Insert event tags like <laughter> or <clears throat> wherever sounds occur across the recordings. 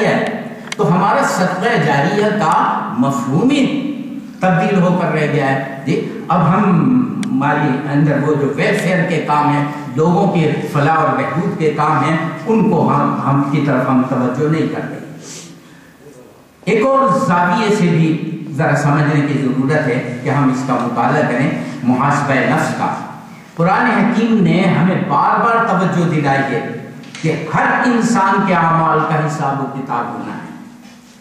जारिया है। तो हमारा सदका जारिया का मफहूम ही तब्दील होकर रह गया है। जी, अब हम हमारी अंदर वो जो वेलफेयर के काम हैं, लोगों के फलाह और बहबूद के काम हैं, उनको हम हम की तरफ़ हम तवज्जो नहीं करते। एक और जाविये से भी ज़रा समझने की ज़रूरत है कि हम इसका मुताला करें मुहासब नफ्स का। कुरान हकीम ने हमें बार बार तवज्जो दिलाई है। कि हर इंसान के अमाल का हिसाब किताब होना है।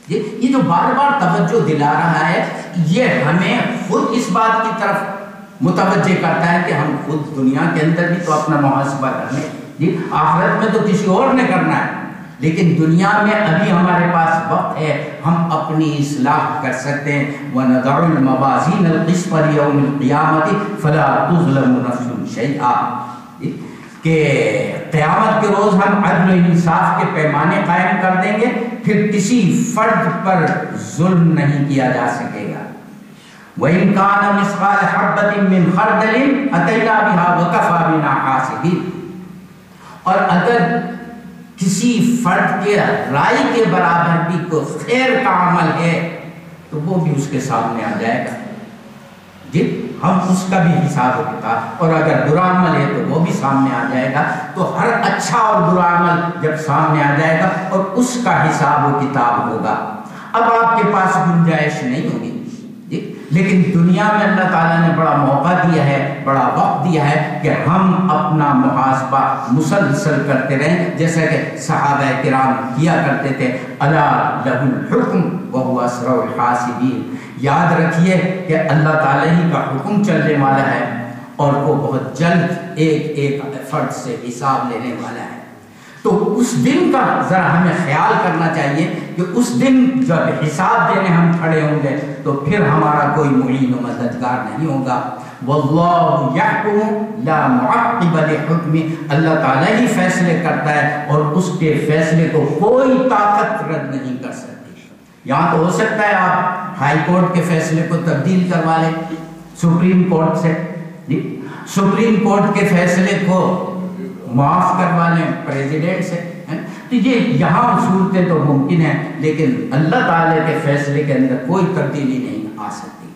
ये ये जो बार बार तवज्जो दिला रहा है, ये हमें खुद इस बात की तरफ़ मुतवजह करता है कि हम खुद दुनिया के अंदर भी तो अपना मुहासबा करने जी, आखिरत में तो किसी और ने करना है। लेकिन दुनिया में अभी हमारे पास वक्त है, हम अपनी इसलाह कर सकते हैं। व नदाउलमवाजीन फला के क़यामत के रोज़ हम अदल इंसाफ के पैमाने कायम कर देंगे, फिर किसी फर्द पर जुल्म नहीं किया जा सकेगा। वह और अगर किसी फर्द के राय के बराबर भी कोई खैर का अमल है तो वो भी उसके सामने आ जाएगा। जी? हम उसका भी हिसाब किताब और अगर बुरा अमल है तो वो भी सामने आ जाएगा। तो हर अच्छा और बुरा अमल जब सामने आ जाएगा और उसका हिसाब किताब होगा। अब आपके पास गुंजाइश नहीं होगी। लेकिन दुनिया में अल्लाह ताला ने बड़ा मौका दिया है, बड़ा वक्त दिया है कि हम अपना मुहासबा मुसलसल करते रहें, जैसा कि सहाब किराम किया करते थे। अला लहुल हुक्म याद रखिए कि अल्लाह ताला ही का हुक्म चलने वाला है और वो बहुत जल्द एक एक फर्द से हिसाब लेने वाला है। तो उस दिन का जरा हमें ख्याल करना चाहिए कि उस दिन जब हिसाब देने हम खड़े होंगे तो फिर हमारा कोई मुइन मददगार नहीं होगा। अल्लाह ताला ही फैसले करता है और उसके फैसले को कोई ताकत रद्द नहीं कर सकती। यहाँ तो हो सकता है आप हाई कोर्ट के फैसले को तब्दील करवा लें, सुप्रीम कोर्ट से। सुप्रीम कोर्ट के फैसले को माफ़ करवा लें प्रेसिडेंट से तो ये यहाँ सूरतें तो मुमकिन है, लेकिन अल्लाह ताला के फैसले के अंदर कोई तब्दीली नहीं आ सकती।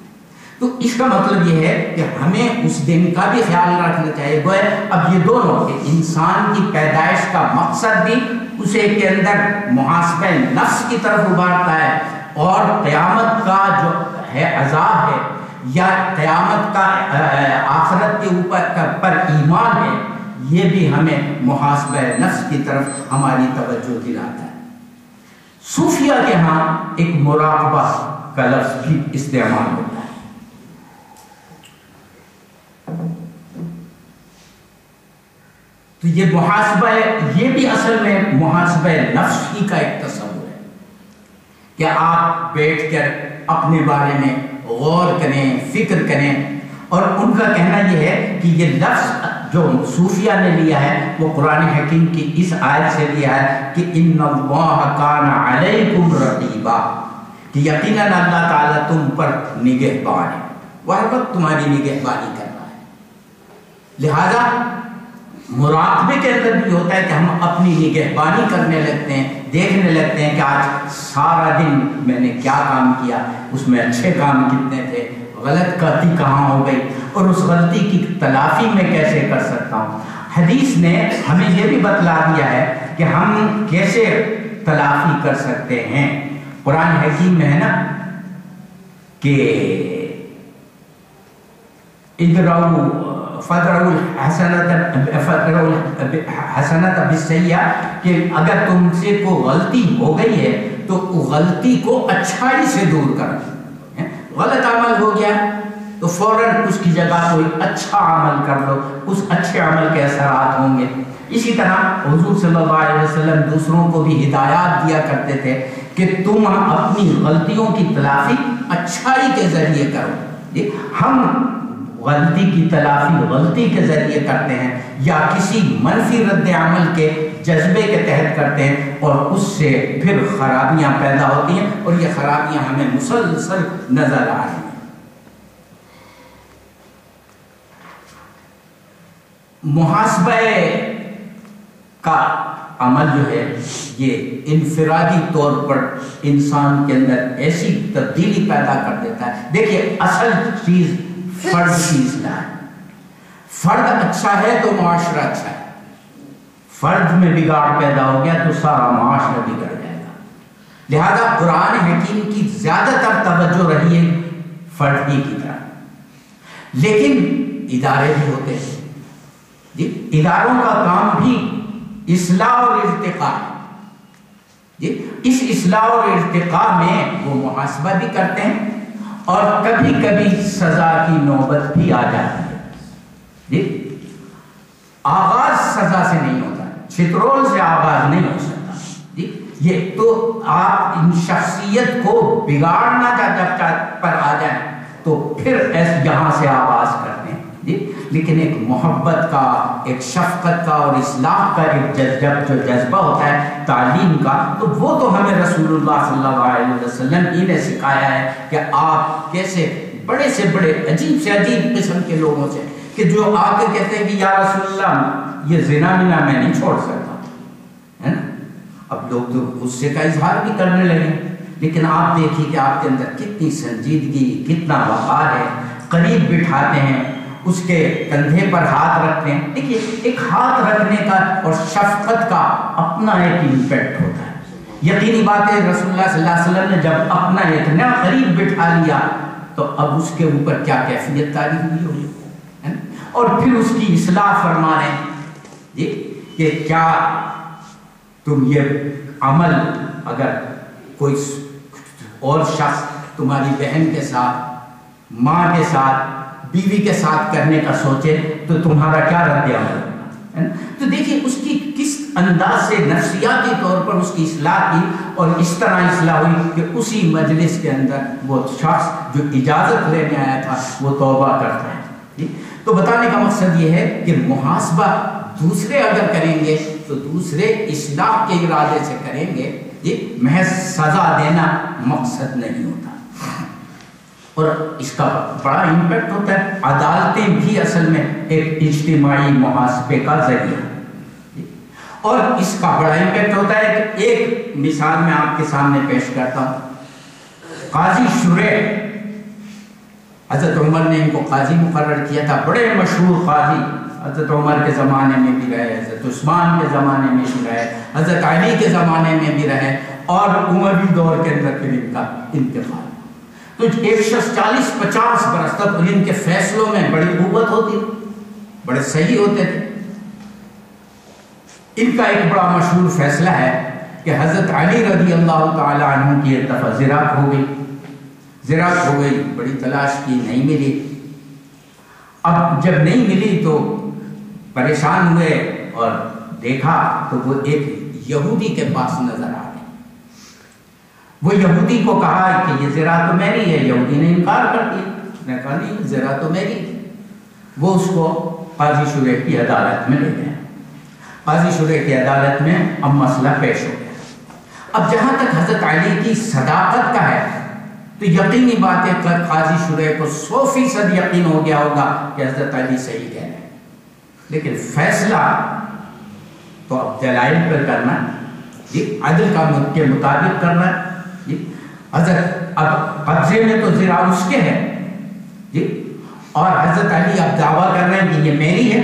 तो इसका मतलब ये है कि हमें उस दिन का भी ख्याल रखना चाहिए। वो अब ये दोनों के इंसान की पैदाइश का मकसद भी उसे के अंदर मुहासब नफ्स की तरफ़ उबारता है और क़यामत का जो है अजाब है, या क़यामत का आखरत के ऊपर पर ईमान है ये भी हमें मुहासब नफ्स की तरफ़ हमारी तवज्जो दिलाता है। सूफिया के यहाँ एक मुराकबा का लफ्ज भी इस्तेमाल होता है। तो ये मुहासब, ये भी असल में मुहासब नफ्स ही का एक तस्वुर है कि आप बैठ कर अपने बारे में गौर करें, फ़िक्र करें और उनका कहना यह है कि ये लफ्ज जो सूफिया ने लिया है, वो कुरान हकीम की इस आयत से लिया है कि इन रकीबा कि यकीनन अल्लाह ताला तुम पर निगहबान है। वह वक्त तुम्हारी निगहबानी कर रहा है। लिहाजा मुराकबे के अंदर भी होता है कि हम अपनी निगहबानी करने लगते हैं, देखने लगते हैं कि आज सारा दिन मैंने क्या काम किया, उसमें अच्छे काम कितने थे गलत गलती कहाँ हो गई और उस गलती की तलाफी मैं कैसे कर सकता हूँ? हदीस ने हमें यह भी बतला दिया है कि हम कैसे तलाफी कर सकते हैं। कुरान हकीम में है ना कि हसनत कि अगर तुमसे को गलती हो गई है तो गलती को अच्छाई से दूर करो। गलत अमल हो गया तो फ़ौरन उसकी जगह कोई अच्छा अमल कर लो। उस अच्छे अमल के असरात होंगे। इसी तरह हजूर सल्लल्लाहु अलैहि वसल्लम दूसरों को भी हिदायत दिया करते थे कि तुम अपनी गलतियों की तलाफी अच्छाई के ज़रिए करो। हम गलती की तलाफी गलती के ज़रिए करते हैं या किसी मनफी रद्द अमल के जज्बे के तहत करते हैं और उससे फिर खराबियाँ पैदा होती हैं और ये खराबियाँ हमें मुसलसल नज़र आ रही हैं। मुहासब का अमल जो है, ये इनफरादी तौर पर इंसान के अंदर ऐसी तब्दीली पैदा कर देता है। देखिए, असल चीज़ फ़र्ज़ की है। फर्द अच्छा है तो मुआशरा अच्छा है। फर्द में बिगाड़ पैदा हो गया तो सारा मुआशरा बिगड़ जाएगा। लिहाजा कुरान हकीम की ज़्यादातर तवज्जो रही है फर्दी की तरह। लेकिन इदारे भी होते हैं। इदारों का काम भी इसलाह और इर्तिका इस इसलाह और इर्तिका में वो मुहासबा भी करते हैं और कभी कभी सजा की नौबत भी आ जाती है। जी आगाज़ सजा से नहीं होता छित्रोल से आवाज़ नहीं हो सकता। जी ये तो आप इन शख्सियत को बिगाड़ना जब पर आ जाए तो फिर यहाँ से आवाज़ करते जी लेकिन एक मोहब्बत का, एक शफकत का और इस्लाह का एक जब जो जज्बा होता है, तालीम का तो वो तो हमें रसूलुल्लाह सल्लल्लाहु अलैहि वसल्लम ही ने सिखाया है कि आप कैसे बड़े से बड़े, अजीब से अजीब किस्म के लोगों से, कि जो आकर कहते हैं कि, या रसूलुल्लाह, ये जिना मिना मैं नहीं छोड़ सकता। है ना? अब लोग तो गुस्से का इजहार भी करने लगे। लेकिन आप देखिए कि आपके अंदर कितनी संजीदगी, कितना वफार है। करीब बिठाते हैं उसके कंधे पर हाथ रखते हैं देखिए, एक हाथ रखने का और शफकत का अपना एक इम्पैक्ट होता है। यकीनी बात है वसल्लम ने जब अपना इतना करीब बिठा लिया तो अब उसके ऊपर क्या कैफियत तारी हुई होगी? और फिर उसकी इसलाह फरमा रहे कि क्या तुम ये अमल, अगर कोई और शख्स तुम्हारी बहन के साथ, माँ के साथ बीवी के साथ करने का सोचे तो तुम्हारा क्या रद्द अमल? तो देखिए, उसकी किस अंदाज से नफसियाती तौर पर उसकी इसलाह की और इस तरह इसलाह हुई कि उसी मजलिस के अंदर वो शख्स जो इजाज़त लेने आया था, वो तौबा करता है। तो बताने का मकसद ये है कि मुहासबा दूसरे अगर करेंगे तो दूसरे इसलाह के इरादे से करेंगे, ये महज सजा देना मकसद नहीं होता। और इसका बड़ा इम्पैक्ट होता है। अदालतें भी असल में एक इज्तिमाही मुहासबे का ज़रिया और इसका बड़ा इम्पैक्ट होता है एक मिसाल मैं आपके सामने पेश करता हूँ। काजी शुरे हज़रत उमर ने इनको काजी मुकर किया था। बड़े मशहूर काजी हज़रत उमर के ज़माने में भी रहे, हज़रत उस्मान के ज़माने में भी रहे, हज़रत अली के ज़माने में भी रहे और उमरी दौर के अंदर फिर इनका इंतकाल तो एक शख्स चालीस, पचास बरस तक इनके फैसलों में बड़ी कुत होती, बड़े सही होते थे। इनका एक बड़ा मशहूर फैसला है कि हज़रत अली रज़ी अल्लाह तु की दफ़ा ज़िराक हो गई। ज़िराक हो गई, बड़ी तलाश की, नहीं मिली। अब जब नहीं मिली तो परेशान हुए और देखा तो वो एक यहूदी के पास नज़र आ वो यहूदी को कहा कि ये जरा तो मेरी है यहूदी ने इनकार कर दिया उसने कहा नहीं जरा तो मेरी वो उसको काजी शुरे की अदालत में ले गए काजी शुरे की अदालत में अब मसला पेश हो गया अब जहाँ तक हज़रत अली की सदाकत का है तो यकीनी बात है कल काजी शुरे को सौ फ़ीसद यकीन हो गया होगा कि हज़रत अली सही कह रहे लेकिन फैसला तो अब दलाइल पर करना जी अदल का के मुताबिक करना हज़रत, अब कब्जे में तो जिरा उसके है। जी? और हज़रत अली अब दावा कर रहे हैं कि ये मेरी है?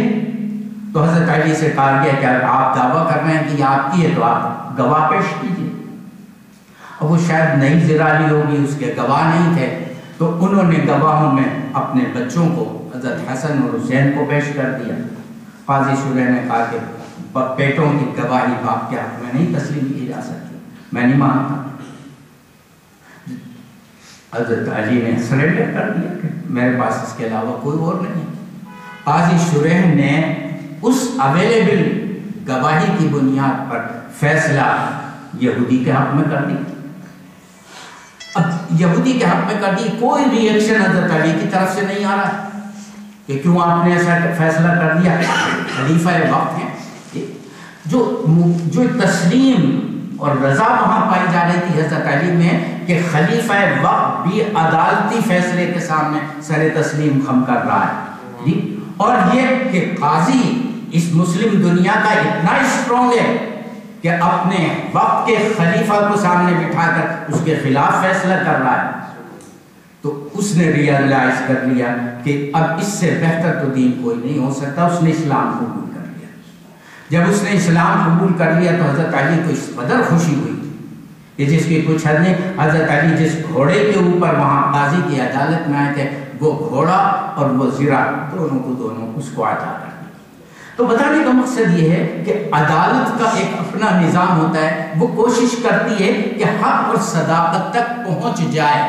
तो हज़रत अली से कहा गया कि अगर आप दावा कर रहे हैं कि ये आपकी है तो आप गवाह पेश कीजिए। अब वो शायद नई जिरा ली होगी, उसके गवाह नहीं थे तो उन्होंने गवाहों में अपने बच्चों को, हज़रत हसन और हुसैन को पेश कर दिया। काजी शुरह ने कहा कि बेटों की गवाही बाप के हाथ में नहीं तस्लीम की जा सकती। मैं नहीं मानता। हज़रत अली ने सरेंडर कर दिया कि मेरे पास इसके अलावा कोई और नहीं काजी शुरह ने उस अवेलेबल गवाही की बुनियाद पर फैसला यहूदी के हक में कर दिया। अब यहूदी के हक में कर दी, कोई रिएक्शन हज़रत अली की तरफ़ से नहीं आ रहा कि क्यों आपने ऐसा फैसला कर दिया? खलीफा वक्त है। जो जो तस्लीम और रजा वहाँ पाई जा रही थी हज़रत अली में कि खलीफा वक्त भी अदालती फैसले के सामने सर तस्लीम खम कर रहा है। और ये कि काजी इस मुस्लिम दुनिया का इतना स्ट्रॉन्ग है कि अपने वक्त के खलीफा को सामने बिठाकर उसके खिलाफ फैसला कर रहा है। तो उसने रियलाइज़ कर लिया कि अब इससे बेहतर तो दीन कोई नहीं हो सकता, उसने इस्लाम को लिया जब उसने इस्लाम कबूल कर लिया तो हज़रत अली को इस कदर खुशी हुई कि जिसकी कुछ हद नहीं हज़रत अली जिस घोड़े के ऊपर वहाँ काजी की अदालत में आए थे, वो घोड़ा और वो जीरा, दोनों को दोनों उसको आता कर तो बताने का मकसद ये है कि अदालत का एक अपना निज़ाम होता है, वो कोशिश करती है कि हक और सदाकत तक पहुँच जाए।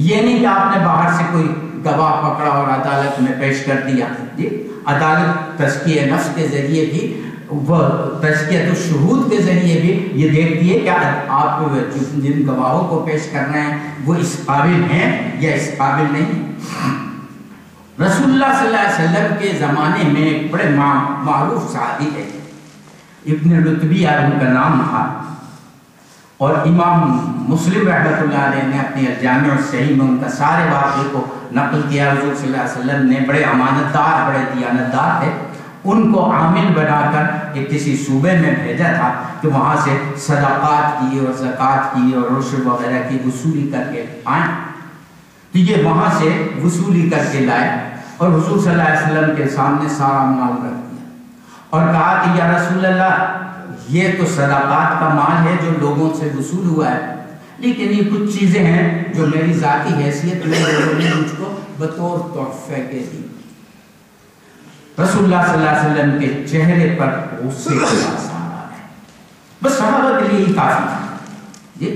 ये नहीं कि आपने बाहर से कोई गवाह पकड़ा और अदालत में पेश कर दिया। जी, अदालत तस्किय नफ्स के ज़रिए भी वह तस्कियत शहूद के ज़रिए भी ये देखती है कि आप जिन गवाहों को पेश कर रहे हैं, वो इस काबिल हैं या इस काबिल नहीं? अलैहि वसल्लम के ज़माने में बड़े मारूफ साहबी है इब्न रुतबिया उनका नाम था। और इमाम मुस्लिम रहमत ने अपने जाम सही में उनका सारे वाक़े को नकल किया। हजूर वसल्लम ने बड़े अमानतदार, बड़े दियानतदार थे। उनको आमिल बनाकर एक किसी सूबे में भेजा था कि वहाँ से सदाकत की और ज़क़़त की और रुशर वगैरह की वसूली करके आए। तो ये वहाँ से वसूली करके लाए और हजूर सल्लल्लाहु अलैहि वसल्लम के सामने सारा माल रख दिया और कहा कि, या रसूल ये तो सदाकत का माल है जो लोगों से वसूल हुआ है। लेकिन ये कुछ चीज़ें हैं जो मेरी ज़ाती हैसियत में लोगों ने मुझको बतौर तोहफे के दी रसूलुल्लाह सल्लल्लाहु अलैहि वसल्लम के चेहरे पर गुस्से का है। बस सहाबा के लिए ही काफ़ी था ये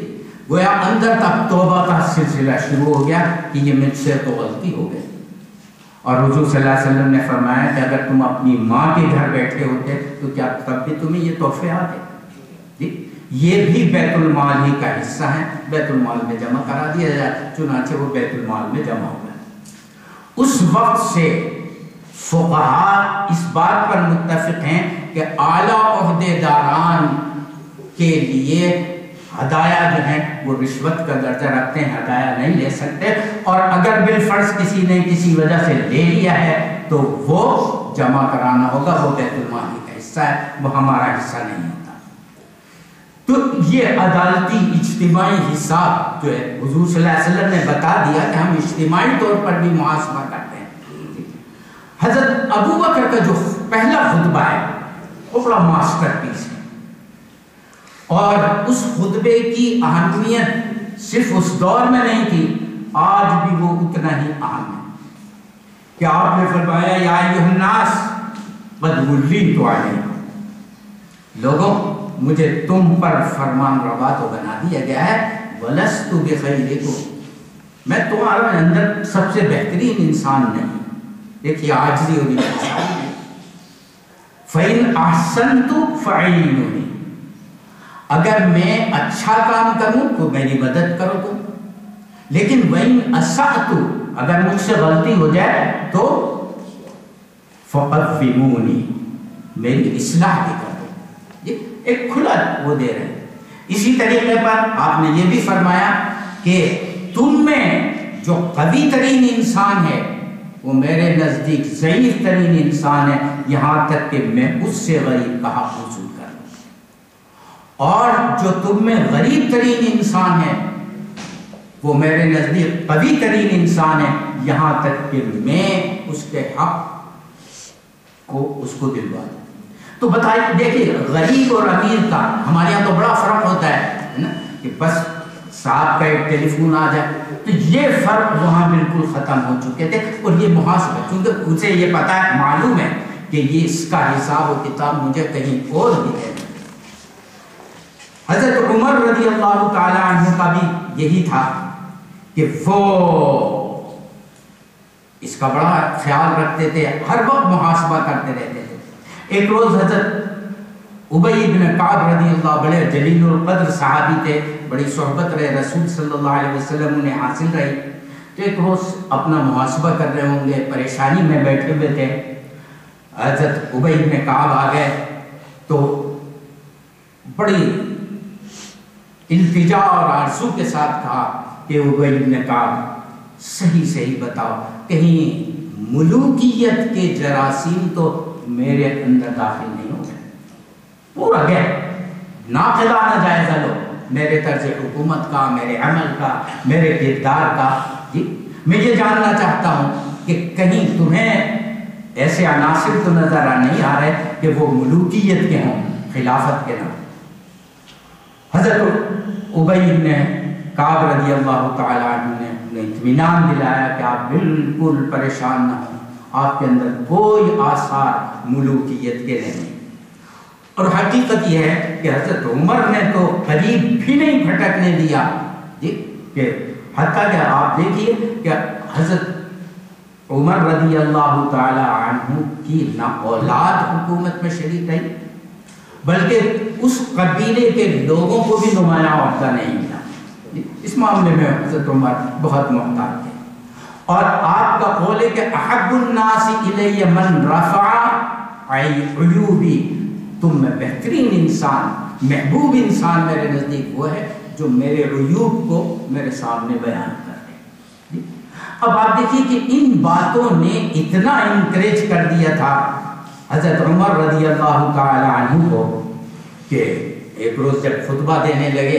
गोया अंदर तक तौबा का सिलसिला शुरू हो गया कि ये मुझसे तो गलती हो गई। और हजूर वसल्लम ने फरमाया कि अगर तुम अपनी माँ के घर बैठे होते तो क्या तब भी तुम्हें ये तोहफे आते? ये भी बैतुलमाल ही का हिस्सा है। बैतुलमाल में जमा करा दिया जाए, चुनाचे वो बैतुलमाल में जमा हुआ उस वक्त से फुकहा इस बात पर मुतफिक हैं कि आला अहदेदारान के लिए हदाया जो है, वो रिश्वत का दर्जा रखते हैं, हदाया नहीं ले सकते। और अगर बिल फ़र्ज़ किसी ने किसी वजह से ले लिया है तो वो जमा कराना होगा, वो बैतुलमाली का हिस्सा है, वो हमारा हिस्सा नहीं होता। तो ये अदालती इज्तिमाही हिसाब जो है, हजूर ने बता दिया कि हम इज्तिमाही तौर पर भी मुहासमा करते हैं। हज़रत अबू बकर का जो पहला खुतबा है वो बड़ा मास्टर पीस है। और उस खुतबे की अहमियत सिर्फ़ उस दौर में नहीं थी, आज भी वो उतना ही अहम है। क्या आपने फरमाया, या युहन्नास बदमुल्लिन तो आए लोगों, मुझे तुम पर फरमान रवा तो बना दिया गया है वलस तु बेखैर को मैं तुम्हारे अंदर सबसे बेहतरीन इंसान नहीं देखिए, आज भी होगी फ़ैन आसन तो फ़ैन अगर मैं अच्छा काम करूँ तो मेरी मदद करो तुम। लेकिन वही असा तो अगर मुझसे गलती हो जाए तो फ़िमूनी मेरी इसलाह भी कर दो। ये एक खुला वो दे रहे हैं। इसी तरीके पर आपने ये भी फरमाया कि तुम में जो कवि तरीन इंसान है वो मेरे नज़दीक ज़यीफ तरीन इंसान है। यहाँ तक कि मैं उससे गरीब कहा वसूल और जो तुम में गरीब तरीन इंसान है, वो मेरे नज़दीक कवि तरीन इंसान है। यहाँ तक कि मैं उसके हक को उसको दिलवा दू। तो बताइए, देखिए, गरीब और अमीर का हमारे यहाँ तो बड़ा फ़र्क होता है ना? कि बस साहब का एक टेलीफोन आ जाए। तो ये फ़र्क वहाँ बिल्कुल खत्म हो चुके थे और ये मुहासबा क्योंकि उसे ये पता है, मालूम है कि ये इसका हिसाब और किताब मुझे कहीं और भी है हज़रत उमर रज़ी अल्लाह का भी यही था कि वो इसका बड़ा ख्याल रखते थे, हर वक्त मुहासबा करते रहते थे। एक रोज हज़रत उबई बिन काब रज़ी अल्लाह बड़े जलील कद्र साहबी थे बड़ी सोहबत रहे, रसूल सल्लल्लाहु अलैहि वसल्लम उन्हें हासिल रही। तो एक रोज अपना मुहासबा कर रहे होंगे, परेशानी में बैठे हुए थे। हज़रत उबई बिन काब आ गए तो बड़ी इल्तिजा और आरसू के साथ कहा कि उबैल ने कहा सही सही बताओ, कहीं मुलूकियत के जरासीम तो मेरे अंदर दाखिल पूरा गया। नाकदाना जायजा लो मेरे तर्ज हुकूमत का, मेरे अमल का, मेरे किरदार का। जी, मैं ये जानना चाहता हूँ कि कहीं तुम्हें ऐसे अनासिर तो नज़र आ नहीं आ रहे कि वो मलूकियत के हों, खिलाफत के ना हज़रत उबई ने काब रज़ी अल्लाह ने इतमान दिलाया कि आप बिल्कुल परेशान ना हो। आपके अंदर कोई आसार मुलूकियत के नहीं। और हकीकत यह है कि हज़रत उमर ने तो करीब भी नहीं भटकने दिया। कि हत्या क्या आप देखिए कि हज़रत उमर रदी अल्लाह तु की ना औलाद हुकूमत में शरीक रही, बल्कि उस कबीले के लोगों को भी नुमाया अहदा नहीं मिला। इस मामले में हज़रत उमर बहुत मोहताज थे। और आपका कौल है कि अहबुल्नासी मन रफ़ा अयूबी तुम में बेहतरीन इंसान, महबूब इंसान मेरे नज़दीक वो है जो मेरे अयूब को मेरे सामने बयान कर दे। अब आप देखिए कि इन बातों ने इतना इंकरेज कर दिया था हज़रत उमर रज़ी अल्लाह को कि एक रोज़ जब खुतबा देने लगे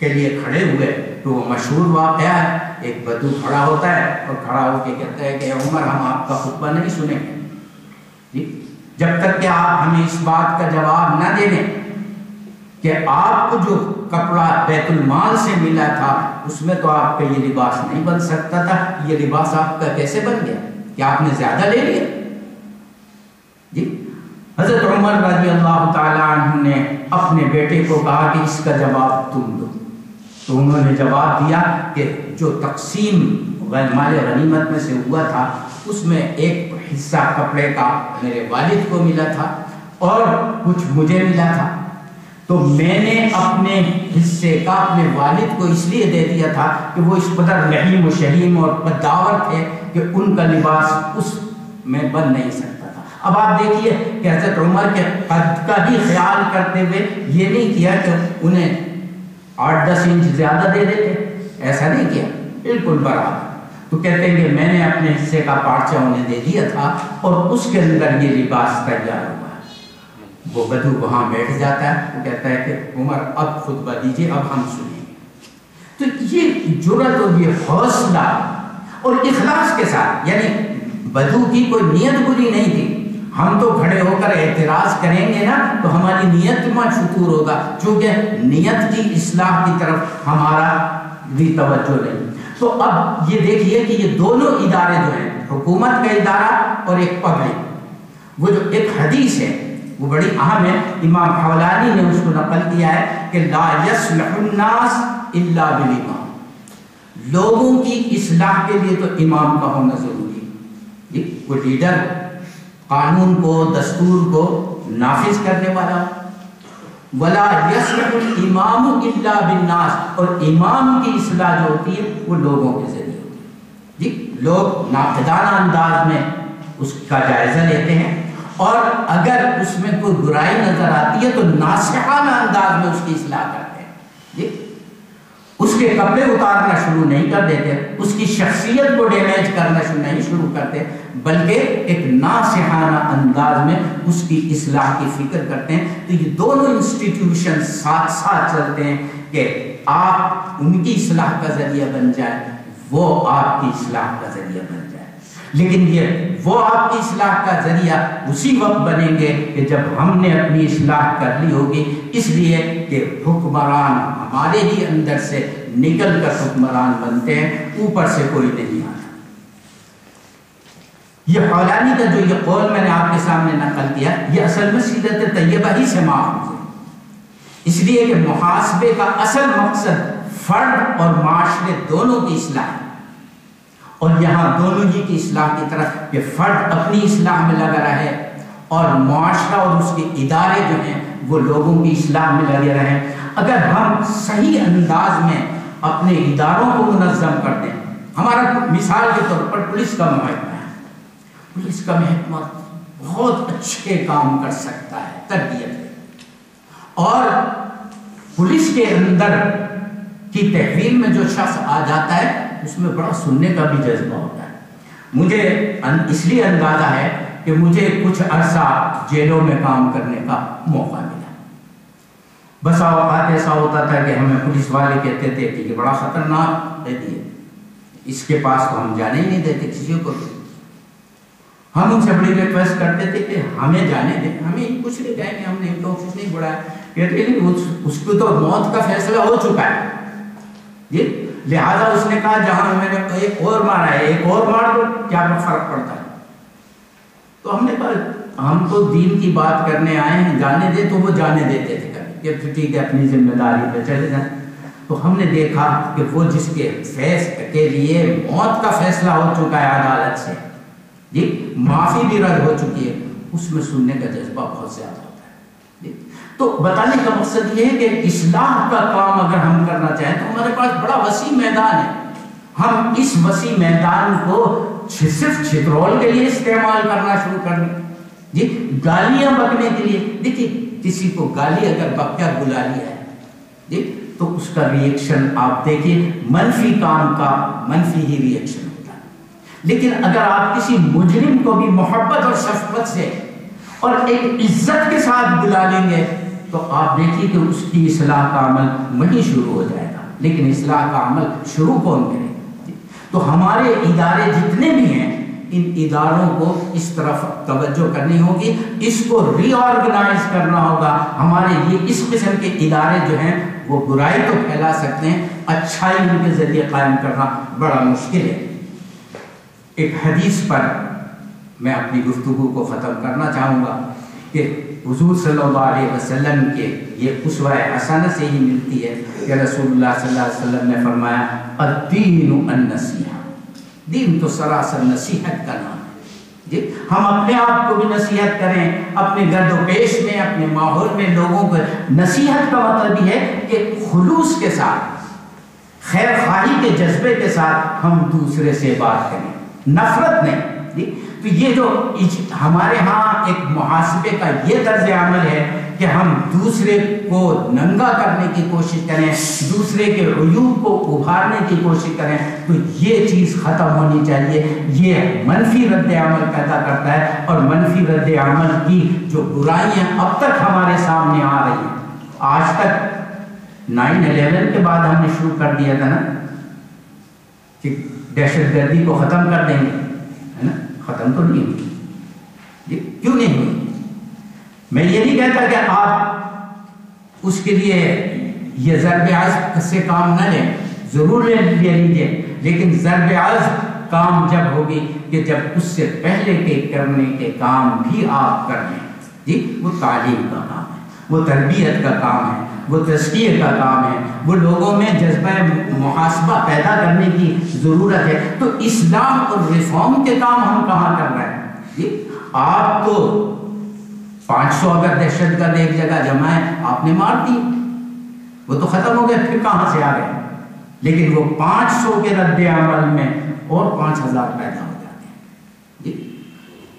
के लिए खड़े हुए तो वो मशहूर वाक़ है, एक बदू खड़ा होता है और खड़ा होकर कहता है कि उमर, हम आपका खुतबा नहीं सुनेंगे। जब तक कि आप हमें इस बात का जवाब न दे दें कि आपको जो कपड़ा बैतुल माल से मिला था, उसमें तो आपका ये लिबास नहीं बन सकता था। ये लिबास आपका कैसे बन गया? क्या आपने ज़्यादा ले लिया? जी? हज़रत उमर रज़ी अल्लाह तु ने अपने बेटे को कहा कि इसका जवाब तुम दो। तो उन्होंने जवाब दिया कि जो तकसीम माल गनीमत में से हुआ था, उसमें एक हिस्सा कपड़े का मेरे वालिद को मिला था और कुछ मुझे मिला था। तो मैंने अपने हिस्से का अपने वालिद को इसलिए दे दिया था कि वो इस कदर रहीम शहीम और बदावर थे कि उनका लिबास उस में बन नहीं सकता था। अब आप देखिए कि हज़रत उमर के कद का भी ख्याल करते हुए ये नहीं किया कि उन्हें आठ दस इंच ज़्यादा दे देते। ऐसा नहीं किया। बिल्कुल बराबर। तो कहते हैं कि मैंने अपने हिस्से का पार्चा उन्हें दे दिया था और उसके अंदर ये लिबास तैयार हुआ। वो बधु वहाँ बैठ जाता है, वो कहता है कि, उमर, अब खुतबा दीजिए, अब हम सुनेंगे। तो ये जुरत और ये हौसला और इखलास के साथ, यानी बधु की कोई नीयत बुरी नहीं थी। हम तो खड़े होकर एतराज़ करेंगे ना तो हमारी नीयत में शुतूर होगा, क्योंकि नीयत की इसलाह की तरफ़ हमारा भी तवज्जो नहीं। तो अब ये देखिए कि ये दोनों इदारे जो हैं, हुकूमत का इदारा और एक पब्लिक। वो जो एक हदीस है, वो बड़ी अहम है। इमाम हवलानी ने उसको नकल किया है कि ला इल्ला बिल इमाम लोगों की इसलाह के लिए तो इमाम का होना ज़रूरी वो लीडर, कानून को, दस्तूर को नाफिज करने वाला इमाम और इमाम की असलाह जो होती है, वो लोगों के ज़रिए होती है। जी, लोग नाकदाना अंदाज में उसका जायजा लेते हैं और अगर उसमें कोई बुराई नज़र आती है तो नासिहाना अंदाज में उसकी असलाह करते हैं। उसके कपड़े उतारना शुरू नहीं कर देते, उसकी शख्सियत को डैमेज करना शुरू नहीं शुरू करते, बल्कि एक नासहाना अंदाज में उसकी इसलाह की फ़िक्र करते हैं। तो ये दोनों इंस्टीट्यूशन साथ साथ चलते हैं कि आप उनकी इसलाह का ज़रिया बन जाए, वो आपकी इसलाह का ज़रिया बन जाए। लेकिन ये, वो आपकी इसलाह का ज़रिया उसी वक्त बनेंगे कि जब हमने अपनी इसलाह कर ली होगी। इसलिए कि हुक्मरान हमारे ही अंदर से निकल कर हुक्मरान बनते हैं, ऊपर से कोई नहीं आता। ये हौलानी का जो ये कौल मैंने आपके सामने नकल किया, ये असल में सीरत तैयबा ही से माफ़ इसलिए कि मुहासबे का असल मकसद फर्द और माशरे दोनों की इसलाह है। और यहाँ दोनों ही की इसलाह की तरफ़ ये फर्द अपनी इसलाह में लगा रहे और मुआशरा और उसके इदारे जो हैं, वो लोगों की इसलाह में लगे रहे अगर हम सही अंदाज में अपने इदारों को मुनज़म कर दें, हमारा मिसाल के तौर पर पुलिस का महकमा है। पुलिस का महकमा बहुत अच्छे काम कर सकता है, तरबियत और पुलिस के अंदर की तहवील में जो शख्स आ जाता है उसमें बड़ा सुनने का भी जज्बा होता है। मुझे इसलिए अंदाज़ा है कि मुझे कुछ अरसा जेलों में काम करने का मौका मिला। बसा अवकात ऐसा होता था कि हमें पुलिस वाले कहते थे कि ये बड़ा खतरनाक है दिए इसके पास तो हम जाने ही नहीं देते किसी को भी। हम उनसे बड़ी रिक्वेस्ट करते थे कि हमें जाने दें। हमें कुछ नहीं कहेंगे हमने इनको कुछ नहीं बढ़ाया कहते उस, उसको तो मौत का फैसला हो चुका है। जी लिहाजा उसने कहा, जहाँ मैंने एक और मारा है, एक और मार दो, क्या फ़र्क पड़ता है? तो हमने कहा, हम तो दीन की बात करने आए हैं, जाने दे तो वो जाने देते थे कभी। कि ठीक है, अपनी ज़िम्मेदारी पे चले जाए। तो हमने देखा कि वो जिसके फैस के लिए मौत का फैसला हो चुका है अदालत से, जी, माफ़ी भी रद्द हो चुकी है, उसमें सुनने का जज्बा बहुत ज़्यादा तो बताने का मकसद ये है कि इस्लाह का काम अगर हम करना चाहें तो हमारे पास बड़ा वसी मैदान है। हम इस वसी मैदान को सिर्फ़ छित्रोल के लिए इस्तेमाल करना शुरू कर दें। जी, गालियाँ बकने के लिए। देखिए, किसी को गाली अगर बक्का बुला लिया है, जी तो उसका रिएक्शन आप देखिए, मनफी काम का मनफी ही रिएक्शन होता है। लेकिन अगर आप किसी मुजरिम को भी मोहब्बत और शफकत से और एक इज़्ज़त के साथ बुला लेंगे तो आप देखिए कि उसकी इसलाह का अमल वहीं शुरू हो जाएगा। लेकिन इसलाह का अमल शुरू कौन करे? तो हमारे इदारे जितने भी हैं, इन इदारों को इस तरफ़ तवज्जो करनी होगी। इसको रीऑर्गेनाइज करना होगा। हमारे ये इस किस्म के इदारे जो हैं, वो बुराई तो फैला सकते हैं। अच्छाई उनके ज़रिए कायम करना बड़ा मुश्किल है। एक हदीस पर मैं अपनी गुफ्तु को ख़त्म करना चाहूँगा। कि हुजूर अलैहि वसल्लम के ये उसवा हसन से ही मिलती है कि अलैहि वसल्लम ने फरमाया, अद्दीन नसीहा दीन तो सरासर नसीहत का नाम है। जी, हम अपने आप को भी नसीहत करें, अपने गर्द पेश में, अपने माहौल में लोगों को नसीहत का मतलब ये है कि खुलूस के साथ खैर खाही के जज्बे के साथ हम दूसरे से बात करें। नफरत नहीं। जी तो ये जो हमारे यहाँ एक मुहासबे का ये तर्ज अमल है कि हम दूसरे को नंगा करने की कोशिश करें, दूसरे के अयूब को उभारने की कोशिश करें तो ये चीज़ ख़त्म होनी चाहिए। ये मनफी रद्द अमल पैदा करता है और मनफी रद्द अमल की जो बुराइयाँ अब तक हमारे सामने आ रही हैं। आज तक नाइन अलेवन के बाद हमने शुरू कर दिया था ना कि दहशत गर्दी को ख़त्म कर देंगे। ख़त्म तो नहीं हुई। क्यों नहीं हुई? मैं ये नहीं कहता कि आप उसके लिए ये जरब आज से काम न लें। ज़रूर ले लीजिए लेकिन जरब आज काम जब होगी कि जब उससे पहले के करने के काम भी आप कर लें। जी, वो तालीम का काम है, वो तरबियत का काम है। वो तस्कीर का काम है। वो लोगों में जज्बा मुहासबा पैदा करने की ज़रूरत है। तो इस्लाम और रिफॉर्म के काम हम कहाँ कर रहे हैं? जी आप तो 500 अगर दहशत गर्द एक जगह जमाए, आपने मार दी। वो तो खत्म हो गया, फिर कहाँ से आ गए? लेकिन वो 500 के रद्द अमल में और 5000 पैदा हो जाते हैं।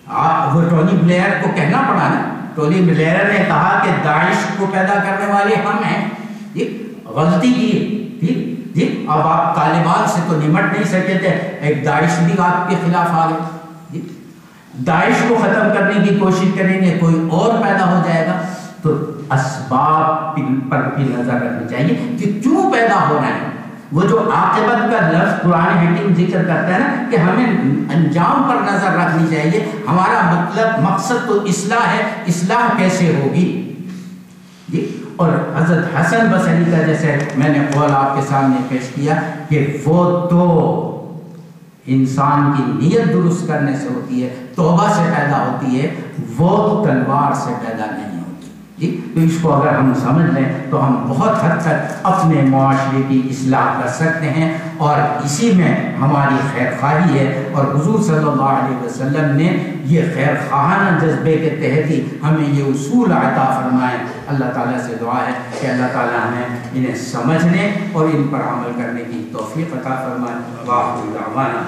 आप वो टोनी ब्लेयर को कहना पड़ा ना? टोनी ब्लेयर ने कहा कि दाइश को पैदा करने वाले हम हैं। ये गलती की। ठीक? जी अब आप तालिबान से तो निमट नहीं सके थे। एक दाइश भी आपके खिलाफ आ गए। दाइश को खत्म करने की कोशिश करेंगे, कोई और पैदा हो जाएगा। तो असबाब पर भी नज़र रखनी चाहिए कि क्यों पैदा हो रहा है? वो जो आकिबत का लफ्ज पुराने हेटिंग ज़िक्र करता है ना, कि हमें अंजाम पर नज़र रखनी चाहिए। हमारा मतलब मकसद तो इसलाह है। इसलाह कैसे होगी? और हज़रत हसन बसरी का जैसे मैंने कौल आपके सामने पेश किया कि वो तो इंसान की नीयत दुरुस्त करने से होती है, तोबा से पैदा होती है, वो तलवार से पैदा नहीं जी तो इसको अगर हम समझ लें तो हम बहुत हद तक अपने माशरे की असलाह कर सकते हैं और इसी में हमारी खैर खाही है और हजूर अलैहि वसल्लम ने ये खैर खाना जज्बे के तहत ही हमें ये उसूल अता फरमाए अल्लाह ताला से दुआ है कि अल्लाह ताला हमें इन्हें समझने और इन पर अमल करने की तोफ़ी अता फरमाए। वाहवाना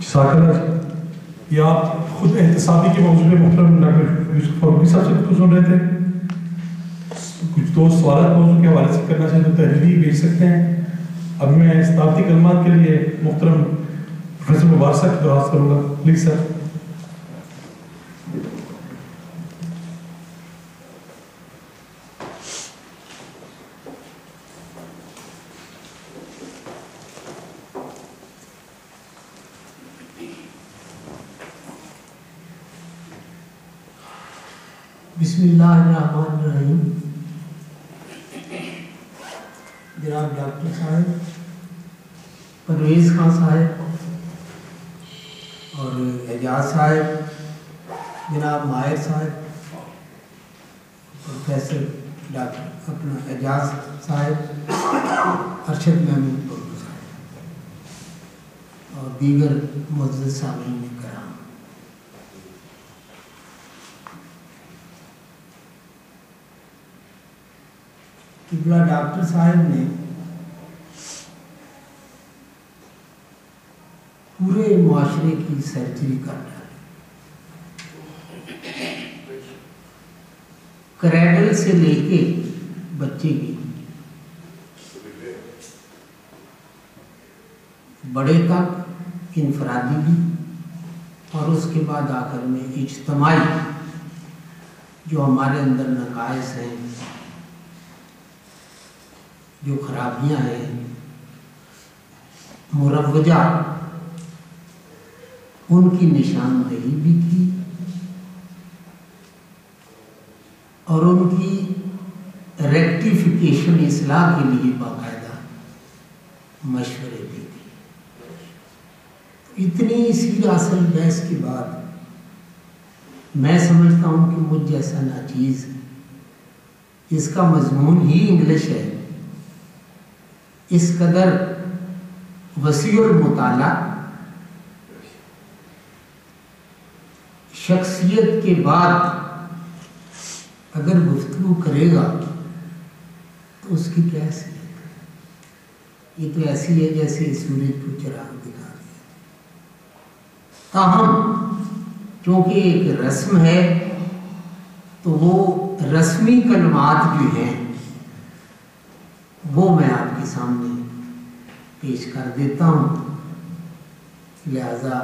अलहमदिल्ला ये खुद एहतसाबी के मौजूद मुख्तरम डॉक्टर यूसुफ फारूकी साहब से कुछ सुन रहे थे कुछ दोस्त सवाल मौजूद के हवाले से करना चाहें तो तहरीरी भेज सकते हैं अब मैं इस्तावती कलमात के लिए मुख्तरम प्रोफेसर मुबारक दरख्वास्त करूँगा प्लीज़ सर बिस्मिल्लाहिर्रहमानिर्रहीम जनाब डॉक्टर साहब परवेज़ खान साहब और एजाज साहब जनाब माहिर साहब प्रोफेसर डॉक्टर अपना एजाज साहब अरशद महमूद बब्बू दीगर कराम किबला डॉक्टर साहब ने पूरे माशरे की सर्जरी कर डाली। क्रैडल से लेके बच्चे की। बड़े तक इनफरादी भी और उसके बाद आखिर में इज्तमाही जो हमारे अंदर नकायस हैं, जो खराबियाँ हैं, मुरवजा, उनकी निशानदेही भी की और उनकी रेक्टिफिकेशन इसलाह के लिए बाकायदा मशवरे भी थे इतनी सीरासल बहस के बाद मैं समझता हूँ कि मुझ जैसा नाचीज़ इसका मजमून ही इंग्लिश है। इस कदर वसी और मुताला शख्सियत के बाद अगर गुफ्तु करेगा तो उसकी क्या हैसियत? ये तो ऐसी है जैसे सूरज को चिराग दिखा ताहम क्योंकि एक रस्म है तो वो रस्मी कलमात जो हैं। वो मैं आपके सामने पेश कर देता हूँ। लिहाजा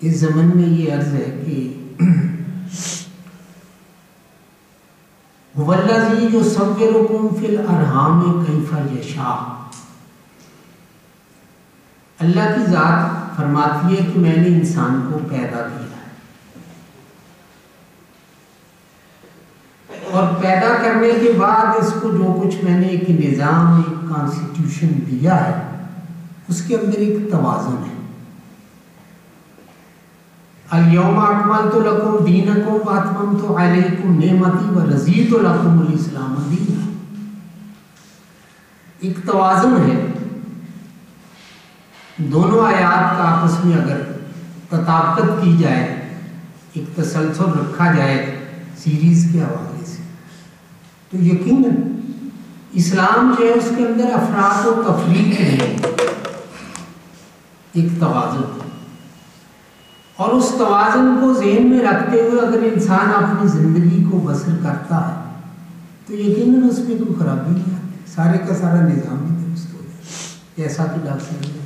इस ज़मन में ये अर्ज़ है कि <clears throat> वल्लजी जो सव्यरुकुम फिल अरहाम कैफा यशा अल्लाह की ज़ात फरमाती है कि मैंने इंसान को पैदा किया है। और पैदा करने के बाद इसको जो कुछ मैंने एक निज़ाम, एक कॉन्स्टिट्यूशन दिया है, उसके अंदर एक तवाज़ुन है। अलियम अकमल तो लकुम दीनकुम वातमम तो अलैकुम नेमती व रज़ी तो लकुम इस्लाम दीन। एक तवाज़ुन है। दोनों आयात का आपस में अगर तताबत की जाए, एक तसलसल रखा जाए सीरीज़ के हवाले से तो यकीन इस्लाम जो है उसके अंदर अफराद और तफरीक है एक तवाज़ुन और उस तवाज़न को जहन में रखते हुए अगर इंसान अपनी ज़िंदगी को बसर करता है तो यकीन उसमें कोई खराबी नहीं आती। सारे का सारा निज़ाम ही दुरुस्त हो जाए जैसा कि डॉक्टर ने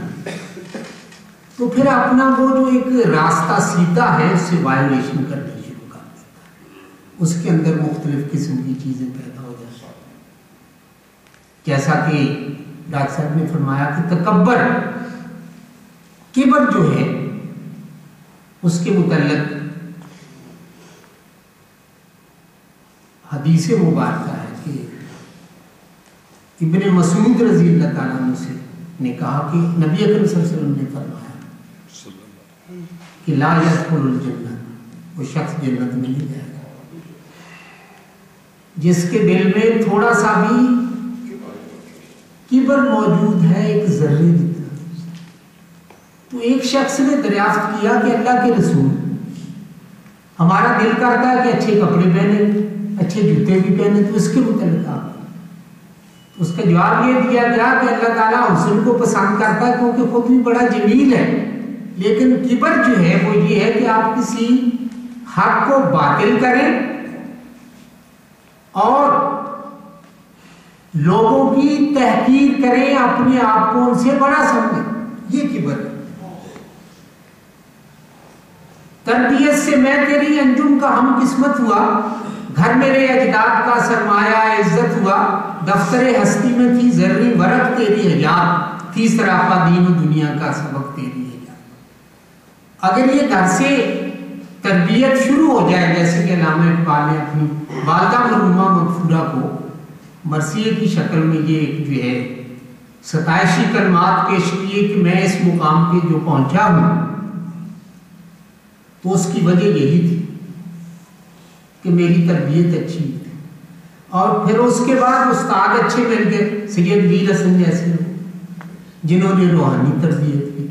तो फिर अपना वो जो एक रास्ता सीधा है, उससे वायोलेशन करनी शुरू कर देता है उसके अंदर मुख्तलिफ़ किस्म की चीज़ें पैदा हो जाती जैसा कि डॉक्टर साहब ने फरमाया कि तकबर किबर जो है, उसके मुतलक हदीस मुबारक है कि इब्ने मसूद रज़ी अल्लाह से ने कहा कि नबी अकरम ने फरमाया कि ला यदखुलुल जन्नत वो शख्स जन्नत में नहीं जाएगा जिसके दिल में थोड़ा सा भी किबर मौजूद है, एक जर्रे जितना तो एक शख्स ने दरियाफ्त किया कि अल्लाह के रसूल, हमारा दिल करता है कि अच्छे कपड़े पहने, अच्छे जूते भी पहने तो इसके मुतल तो उसका जवाब ये दिया गया कि अल्लाह ताला हुसन को पसंद करता है, क्योंकि खुद भी बड़ा जमील है। लेकिन किबर जो है, वो ये है कि आप किसी हक को बातिल करें और लोगों की तहकीर करें, अपने आप को उनसे बड़ा समझें। ये किबर है। तरबियत से मैं तेरी अंजुम का हम किस्मत हुआ। घर मेरे अजदाद का सरमाया इज़्ज़त हुआ। दफ्तर हस्ती में थी जर्री वरक तेरी हज़ार तीसरा पा दीन दुनिया का सबक तेरी। अगर ये घर से तरबियत शुरू हो जाए, जैसे कि नाम इकबाल ने अपनी वालदा मरहुमा मकफूरा को, मरसिए की शक्ल में ये एक जो है सताइशी कलमात पेश किए कि मैं इस मुकाम पे जो पहुँचा हूँ तो उसकी वजह यही थी कि मेरी तरबियत अच्छी थी। और फिर उसके बाद उस्ताद अच्छे मिल गए, सैयद वीर हसन जैसे जिन्होंने रूहानी तरबियत की।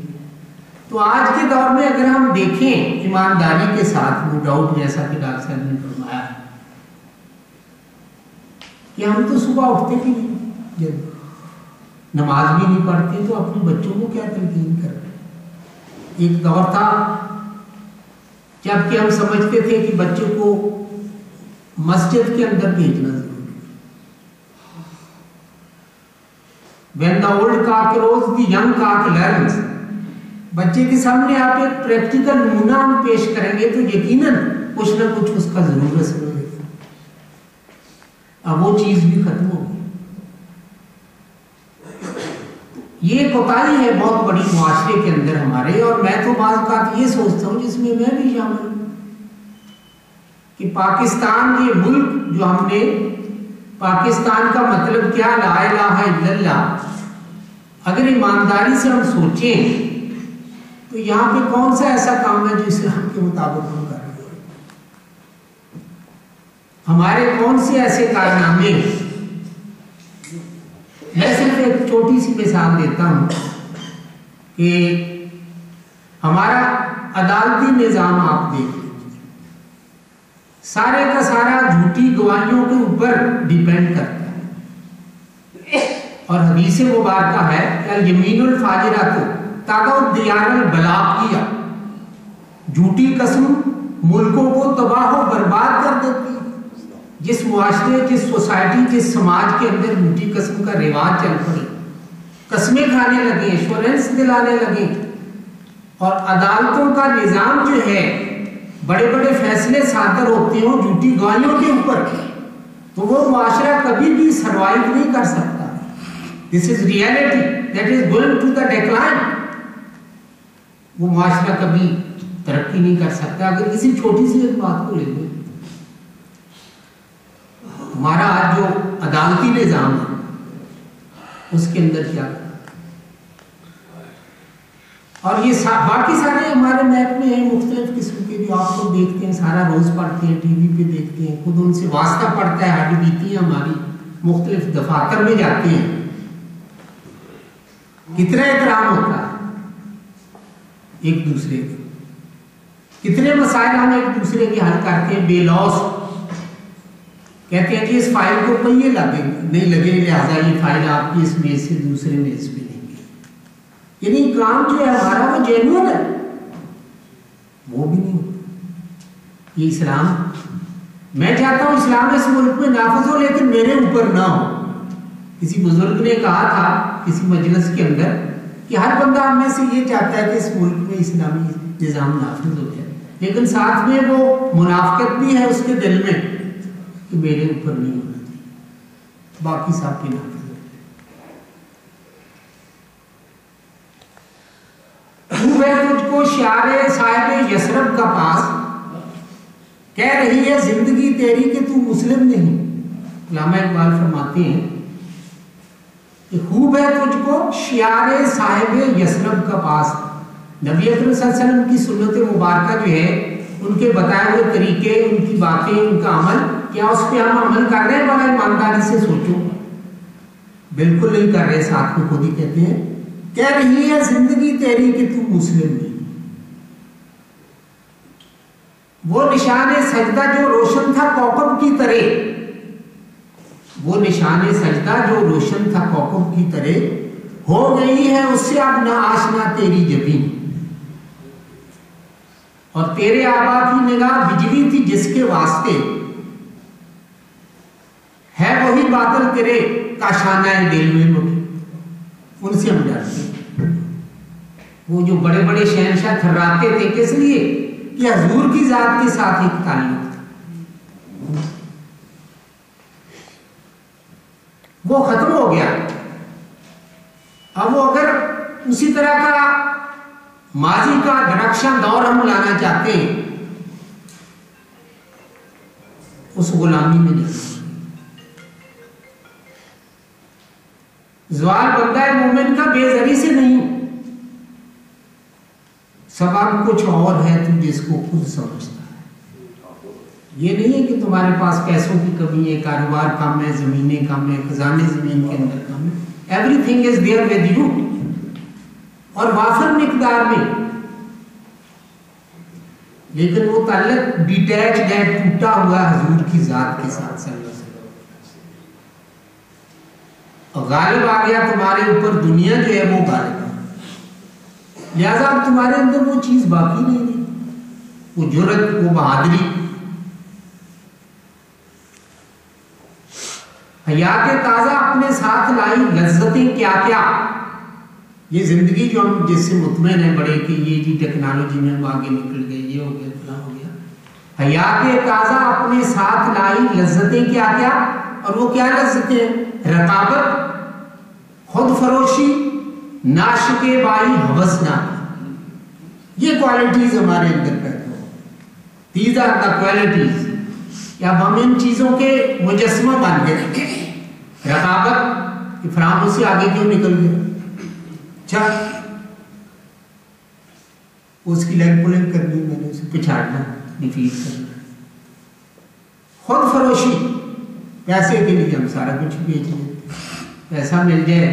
तो आज के दौर में अगर हम देखें ईमानदारी के साथ नो डाउट जैसा कि डॉक्टर साहब ने फरमाया कि हम तो सुबह उठते भी नहीं जब नमाज़ भी नहीं पढ़ते तो अपने बच्चों को क्या तलकीन कर एक दौर था जबकि हम समझते थे कि बच्चों को मस्जिद के अंदर भेजना ज़रूरी When the old cock crows, the young cock learns. बच्चे के सामने आप एक प्रैक्टिकल नमूना पेश करेंगे तो यकीनन कुछ ना कुछ उसका ज़रूर असर होगा। अब वो चीज़ भी खत्म हो गई। ये कोताही है बहुत बड़ी मुआशरे के अंदर हमारे, और मैं तो बात ये सोचता हूँ जिसमें मैं भी शामिल हूँ कि पाकिस्तान ये मुल्क जो हमने, पाकिस्तान का मतलब क्या? ला इल्लल्लाह। अगर ईमानदारी से हम सोचें तो यहाँ पे कौन सा ऐसा काम है जो इस्लाम के मुताबिक हम कर रहे हैं? हमारे कौन से ऐसे कारनामे मैं सिर्फ़ एक छोटी सी मिसाल देता हूँ कि हमारा अदालती निज़ाम आप देख सारे का सारा झूठी गवाहियों के ऊपर डिपेंड करता है। और हदीस मुबारक है यमीनुल फाजिरा तो तागौदियानल बलाग किया। झूठी कसम मुल्कों को तबाह बर्बाद कर देती। जिस मुआशरे, जिस सोसाइटी, जिस समाज के अंदर झूठी कसम का रिवाज चल पड़ी। कस्में खाने लगे इंश्योरेंस दिलाने लगे। और अदालतों का निज़ाम जो है बड़े बड़े फैसले सादर होते हो झूठी गवाहियों के ऊपर तो वो मुआशरा कभी भी सर्वाइव नहीं कर सकता। This is reality that is going to the decline वो मुआशरा कभी तरक्की नहीं कर सकता। अगर किसी छोटी सी एक बात को ले लो हमारा आज जो अदालती निज़ाम है उसके अंदर क्या और ये सा, बाकी सारे हमारे मैप में हैं मुख्तलिफ़ किस्म के जो आप लोग देखते हैं सारा रोज पढ़ते हैं टीवी पे देखते हैं खुद उनसे वास्ता पड़ता है हड्डी बीती है हमारी मुख्तलिफ़ दफातर में जाते हैं। कितना एहतराम होता है? एक दूसरे के। कितने मसाइल हम एक दूसरे के हल करते हैं? बेलॉस। कहते हैं कि इस फ़ाइल को पहिए लगे, नहीं लगे, लिहाजा ये फ़ाइल आपकी इस मेज से दूसरे मेज पे लेंगे यानी काम जो है, हमारा वो जेन्युन है। वो भी नहीं होता ये इस्लाम। मैं चाहता हूँ इस्लाम इस मुल्क में नाफज हो, लेकिन मेरे ऊपर ना हो। किसी बुज़ुर्ग ने कहा था, किसी मजलिस के अंदर कि हर बंदा हमें से ये चाहता है कि इस मुल्क में इस्लामी निज़ाम नाफिज हो जाए। लेकिन साथ में वो मुनाफ्त भी है उसके दिल में कि मेरे ऊपर नहीं होना चाहिए। बाकी सब के नाफिज तुझको शार साहिब यसरब का पास। कह रही है, ज़िंदगी तेरी कि तू मुस्लिम नहीं? लामा इकबाल फरमाते हैं कि है तुझको? शियार साहिब यसरब का पास। नबी अकरम की सुन्नत मुबारक जो है, उनके बताए हुए तरीके, उनकी बातें, उनका अमल, क्या उस पर हम अमल कर रहे हैं? बड़ा ईमानदारी से सोचो। बिल्कुल नहीं कर रहे, साथ में खुद ही कहते हैं, कह रही है, ज़िंदगी तेरी कि तू मुस्लिम नहीं। वो निशान सजदा जो रोशन था कौकब की तरह वो निशान सजदा जो रोशन था कौकब की तरह, हो गई है उससे अब ना आशना तेरी जबीन और तेरे आबा की निगाह बिजली थी जिसके वास्ते। है वही बादल तेरे का शाना है दिल में मुझे उनसे हम डरते। वो जो बड़े बड़े शहनशाह थर्राते थे, किस लिए? कि हजूर की जात के साथ एक ताल्लुक वो खत्म हो गया। अब वो अगर उसी तरह का माजी का दरक्षा दौर हम लाना चाहते हैं, उस गुलामी में नहीं। जवाल बंदा है, मोमिन का बेजरी से नहीं। सवाल कुछ और है, तुम जिसको खुद समझता ये नहीं है कि तुम्हारे पास पैसों की कमी है, कारोबार कम है, जमीनें कम है, खजाने ज़मीन के अंदर कम है। Everything is there with you और वाफर मिकदार में। लेकिन वो ताल्लुक डिटैच है, टूटा हुआ हजूर की जात के साथ गालिब आ गया तुम्हारे ऊपर, दुनिया जो है वो गालिब लिहाजा अब तुम्हारे अंदर वो चीज़ बाकी नहीं रही वो जुरत वो बहादुरी। हयात ताज़ा अपने साथ लाई लज्जतें क्या क्या ये ज़िंदगी जो हम जिससे मुतमिन है बड़े कि ये जी टेक्नोलॉजी में हम आगे निकल गए ये हो गया, फला हो गया। हयात ताज़ा अपने साथ लाई लज्जतें क्या क्या और वो क्या लज्जतें? रकाबत खुद फरोशी, नाशके बाई हवसना। ये क्वालिटीज हमारे अंदर पैदा हो। दीज आर द क्वालिटीज या हम इन चीज़ों के मुजस्मा बन गए। रकाबत इफ्राम से आगे क्यों निकल गया? अच्छा उसकी लेग पुलिंग करनी मैंने, उसे पिछाड़ना डिफीट करना खुद फरोशी। पैसे के लिए हम सारा कुछ बेच लेते पैसा मिल जाए,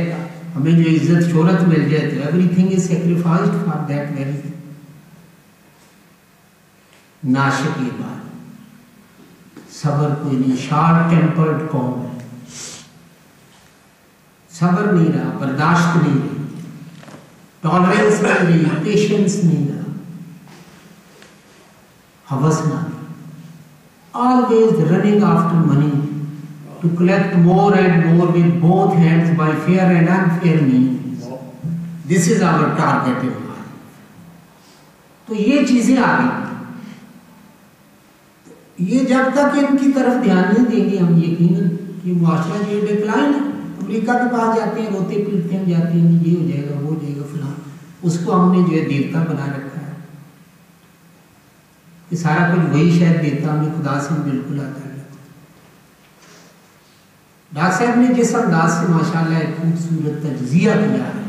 हमें जो इज़्ज़त, शोहरत मिल जाए तो everything is sacrificed for that very नाशक ये बात। सबर कोई नहीं शार्ट टेम्पर्ड कौन है? सबर नहीं रहा, बर्दाश्त नहीं रही। टॉलरेंस नहीं रही पेशेंस नहीं रहा। हवस ना रही। Always running after money to collect more and more with both hands by fair and unfair me this is our target in तो ये चीज़ें आ गई। ये जब तक इनकी तरफ़ ध्यान नहीं देंगे हम, यकीन कि मुआशरा जो डिक्लाइन है। अमेरिका के पास जाते हैं, रोते पीटते हैं, जाते हैं ये हो जाएगा, वो हो जाएगा, फला। उसको हमने जो है देवता बना रखा है। कि सारा कुछ वही शायद देता हमें खुदा से बिल्कुल आता है। डॉक्टर साहब ने जिस अंदाज से माशाल्लाह खूबसूरत तजिया किया है,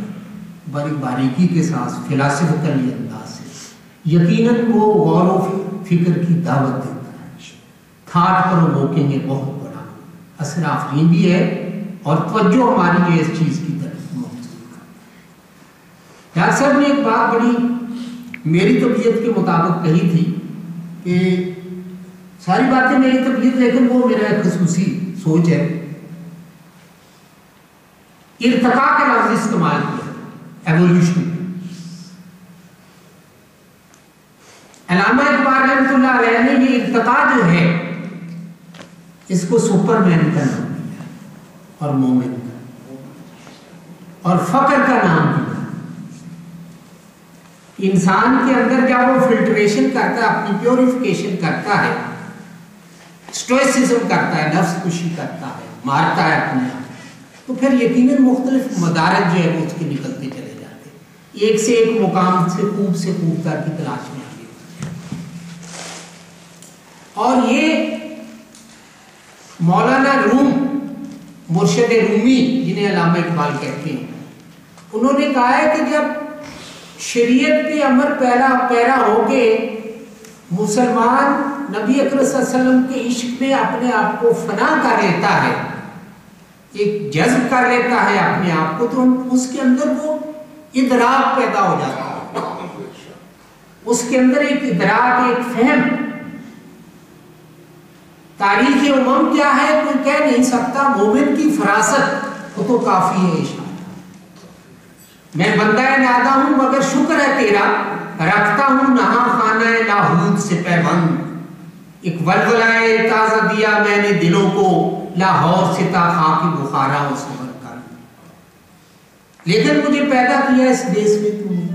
बड़ी बारीकी के साथ फिलासफिकली अंदाज से, यकीनन वो गौर व फ़िक्र की दावत देता है। थाट पर वोकिंग एक बहुत बड़ा असर आफरीन भी है और तवज्जो हमारी जो इस चीज़ की तरफ़। डॉक्टर साहब ने एक बात बड़ी मेरी तबीयत के मुताबिक कही थी कि सारी बातें मेरी तबीयत, लेकिन वो मेरा खसूसी सोच है। इर्तका का लफ्ज इस्तेमाल किया। एवोल्यूशन अलामा इकबाल ने ये इर्तका जो है, इसको सुपरमैन का नाम और मोमिन का। और फकर का नाम दिया इंसान के अंदर जब वो फिल्ट्रेशन करता है, अपनी प्योरिफिकेशन करता है? स्टोइसिज्म करता है नफ्स खुशी करता है, मारता है अपने आप तो फिर यकीनन मुख्तलिफ़ मदारत जो है वो उसके निकलते चले जाते एक से एक मुकाम से खूब से खूबता की तलाश में आगे। और ये मौलाना रूम मुर्शद रूमी, जिन्हें अलामा इकबाल कहते हैं। उन्होंने कहा है कि जब शरीयत के अमर पैरा पैरा होके मुसलमान नबी अकरम के इश्क में अपने आप को फना कर लेता है, एक जज्ब कर लेता है अपने आप को तो उसके अंदर वो इदराक पैदा हो जाता है। उसके अंदर एक इदराक, एक फहम तारीख उमम क्या है? कोई कह नहीं सकता, मोमिन की फरासत वो तो काफ़ी है मैं बंदा नादा हूँ, मगर शुक्र है तेरा, रखता हूँ नहा खाना लाहूद से पैबंद एक वलवलाए ताज़ा दिया मैंने दिलों को, लाहौर से ता खाकी बुखारा और सबर कर। लेकिन मुझे पैदा किया इस देश में तुमने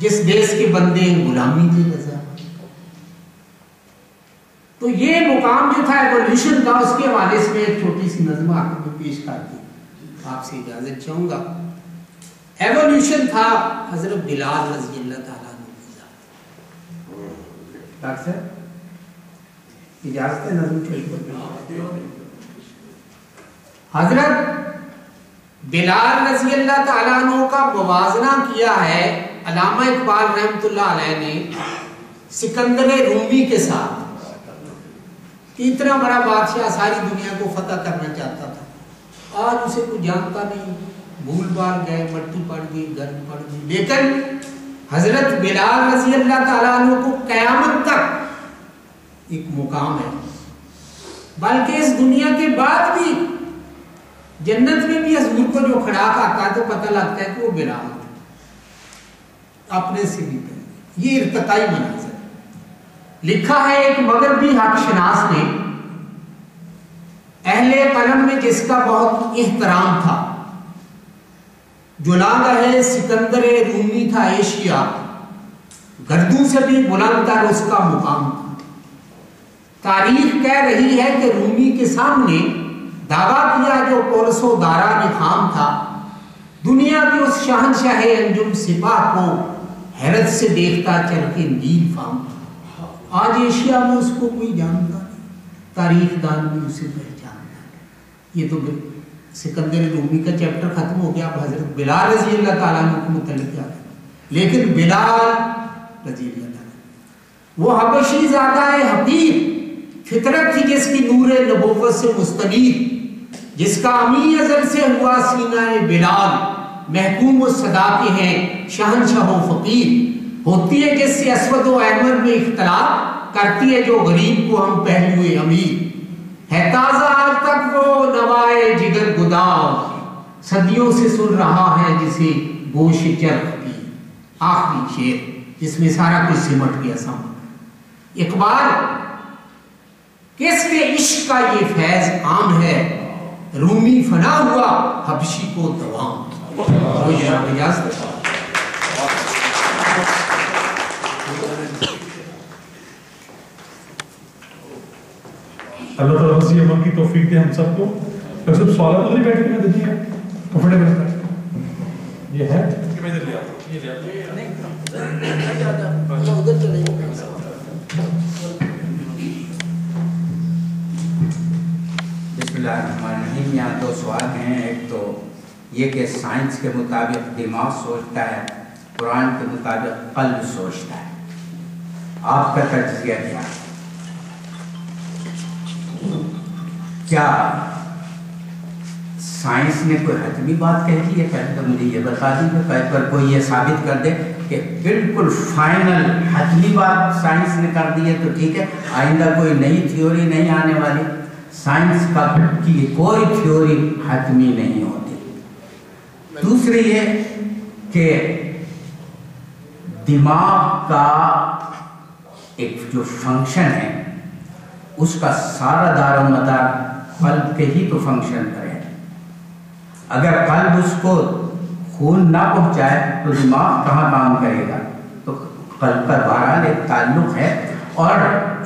जिस देश के बंदे गुलामी की तो ये मुकाम जो था एवोल्यूशन का उसके हवाले से एक छोटी सी नज्म आपको तो पेश कर दी आपसे इजाज़त चाहूँगा। एवोल्यूशन था हज़रत बिलाल रज़ी अल्लाह ताला डॉक्टर इजाज़त है नज्म हज़रत बिलाल रज़ी अल्लाह ताला का मुवाजना किया है अलामा इकबाल रहमतुल्लाह अलैह ने सिकंदर रूमी के साथ। इतना बड़ा बादशाह सारी दुनिया को फतह करना चाहता था। आज उसे कोई जानता नहीं। भूल बाल गए मट्टी पड़ गई गर्म पड़ गई। लेकिन हज़रत बिलाल रज़ी अल्लाह को कयामत तक एक मुकाम है। बल्कि इस दुनिया के बाद भी जन्नत में भी हजूर को जो खड़ा आता है तो पता लगता है कि वो बिलाल अपने से भी ये इर्तकाई मनाजर लिखा है एक मगर भी हकशनास ने। अहले कलम में जिसका बहुत एहतराम था जुलाग है सिकंदर रूमी था एशिया, गर्दू से भी बुलंद कर उसका मुकाम था। तारीख कह रही है कि रूमी के सामने दावा किया जो पोरसो दारा निखाम था, दुनिया के उस शहनशाह अंजुम सिपा को हैरत से देखता चल के नील फाम आज एशिया में उसको कोई जानता नहीं। तारीख दान भी उसे पहचानता ये तो सिकंदर रूमी का चैप्टर खत्म हो गया। अब हज़रत बिलाल रज़ी अल्लाह ताला को मुतलिक आ लेकिन बिलाल रज़ी वो हबशी ज़्यादा है हकीर फितरत थी जिसकी नूर नबूवत से मुस्तनीद जिसका अमी अजल से हुआ सीना बिलाल, महकूम सदा के हैं, शहनशाह फकीर। होती है जिससे असवद अहमद में इख्तलाफ करती है जो गरीब को हम पहलुए अमीर। है ताज़ा आज तक वो नवाए जिगर गुदाव सदियों से सुन रहा है जिसे गोश चरख की आखिरी शेर जिसमें सारा कुछ सिमट गया सम इकबाल किसके इश्क का ये फैज आम है? रूमी फना हुआ हबशी को तवाम इजाज़त अल्लाह ताला मसीह अमल की तौफीक दे हम सबको। डॉक्टर साहब सवाल तो नहीं बैठ के मैं देखिए कंफर्टेबल ये है? कि मैं इधर ले आता ये ले आता उधर यहाँ दो सवाल हैं। एक तो ये कि साइंस के मुताबिक दिमाग सोचता है कुरान के मुताबिक कल्ब सोचता है। आपका तजिया क्या है? क्या साइंस ने कोई हतमी बात कह दी है? पहले तो मुझे ये बता दीजिए पर कोई ये साबित कर दे कि बिल्कुल फाइनल हतमी बात साइंस ने कर दी है तो ठीक है, आइंदा कोई नई थ्योरी नहीं आने वाली। साइंस का की कोई थ्योरी हतमी नहीं होती। दूसरी ये कि दिमाग का एक जो फ़ंक्शन है उसका सारा दारो मदार कल्ब के ही तो फ़ंक्शन करे अगर कल्ब उसको खून ना पहुँचाए तो दिमाग कहाँ काम करेगा? तो कल्ब का बहरहाल एक ताल्लुक है। और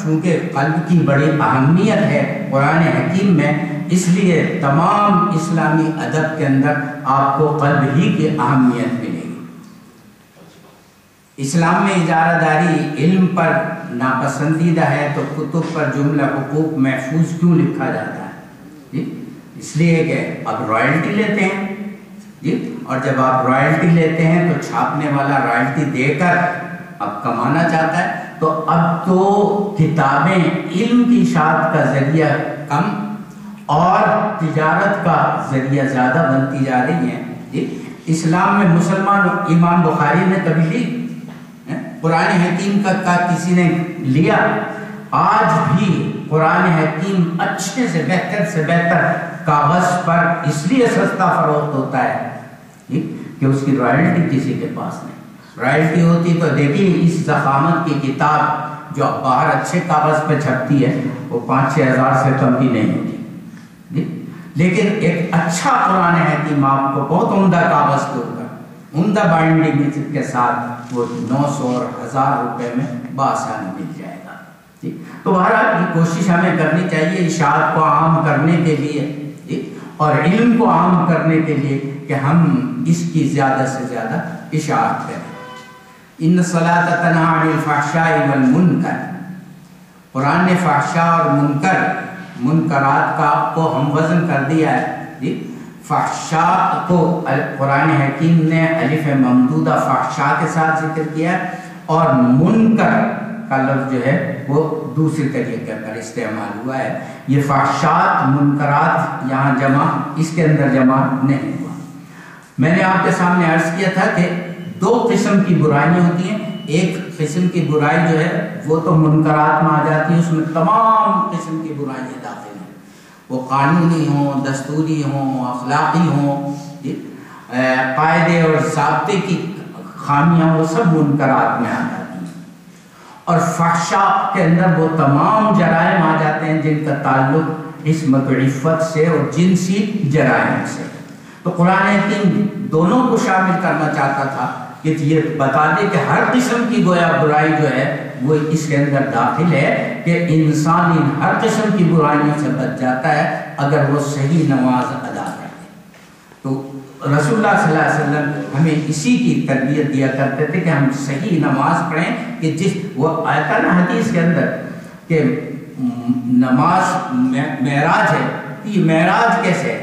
चूँकि कल्ब की बड़ी अहमियत है कुरान हकीम में, इसलिए तमाम इस्लामी अदब के अंदर आपको कल्ब ही की अहमियत मिलेगी। इस्लाम में इजारादारी इल्म पर नापसंदीदा है तो कुतुब पर जुमला हकूक महफूज क्यों लिखा जाता है? जी, इसलिए कि अब रॉयल्टी लेते हैं। जी, और जब आप रॉयल्टी लेते हैं तो छापने वाला रॉयल्टी देकर अब कमाना चाहता है। तो अब तो किताबें, इल्म की शाद का ज़रिया कम और तिजारत का ज़रिया ज़्यादा बनती जा रही है। जी, इस्लाम में मुसलमान, इमाम बुखारी ने ली? कुरान हकीम का, का किसी ने लिया आज भी कुरान हकीम अच्छे से बेहतर से बेहतर कागज़ पर इसलिए सस्ता फरोख्त होता है कि उसकी रॉयल्टी किसी के पास नहीं। रॉयल्टी होती तो देखिए इस जखामत की किताब जो बाहर अच्छे कागज़ पे छपती है वो पाँच छः हज़ार से कम की नहीं होती। लेकिन एक अच्छा कुरान हकीम आपको बहुत उमदा कागज़ के ऊपर उमदा बाइंडिंग के साथ वो नौ सौ और हज़ार रुपए में बासानी मिल जाएगा। ठीक? तो बहरहाल, ये कोशिश हमें करनी चाहिए इशात को आम करने के लिए, ठीक? और इल्म को आम करने के लिए कि हम इसकी ज़्यादा से ज़्यादा इशात करें। इन सलात तनहा मुनकर। कुरान ने फाशा और मुनकर, मुनकरात का को हम वज़न कर दिया है जी फाशा को कुरान हकीम ने अलिफ ममदूदा फाशा के साथ ज़िक्र किया और मुनकर का लफ्ज जो है वो दूसरे तरीके पर इस्तेमाल हुआ है। ये फाशात मुनकरात यहाँ जमा, इसके अंदर जमा नहीं हुआ। मैंने आपके सामने अर्ज़ किया था कि दो किस्म की बुराइयाँ होती हैं। एक किस्म की बुराई जो है वो तो मुनकरात में आ जाती है, उसमें तमाम किस्म की बुराइयाँ दाखिल वो कानूनी हों, दस्तूरी हों, अखलाकी हों कायदे और जबते की खामियाँ वो सब मुनकरात में आ जाती हैं। और फाशा के अंदर वो तमाम जराइम आ जाते हैं जिनका ताल्लुक इसमत इफ़त से और जिनसी जराइम से। तो कुरान दोनों को शामिल करना चाहता था। कि ये बता दे कि हर किस्म की गोया बुराई जो है, वो इसके अंदर दाखिल है कि इंसान इन हर किस्म की बुराइयों से बच जाता है अगर वो सही नमाज़ अदा करे तो अलैहि वसल्लम हमें इसी की तरबियत दिया करते थे कि हम सही नमाज़ पढ़ें कि जिस वो आयता ना हदीस के अंदर कि नमाज़ महराज है ये महराज कैसे है?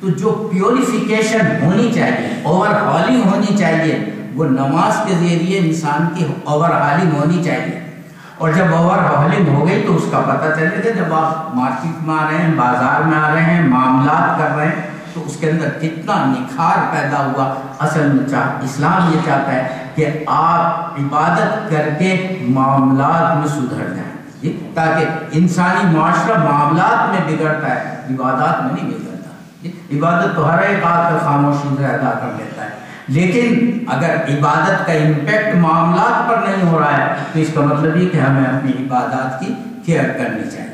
तो जो प्योरिफिकेशन होनी चाहिए, ओवरहॉलिंग होनी चाहिए वो नमाज़ के ज़रिए इंसान की ओवरहॉलिंग होनी चाहिए। और जब ओवर ओवरहॉलिंग हो गई तो उसका पता चलेगा जब आप मार्केट में आ रहे हैं, बाज़ार में आ रहे हैं मामला कर रहे हैं तो उसके अंदर कितना निखार पैदा हुआ। असल में चाह, इस्लाम ये चाहता है कि आप इबादत करके मामला में सुधर जाए। ताकि इंसानी माशरा मामला में बिगड़ता है, इबादत में नहीं बिगड़ता। इबादत तो हर एक आदमी खामोशी से अदा कर लेता लेकिन अगर इबादत का इम्पैक्ट मामला पर नहीं हो रहा है तो इसका मतलब ये कि हमें अपनी इबादत की केयर करनी चाहिए।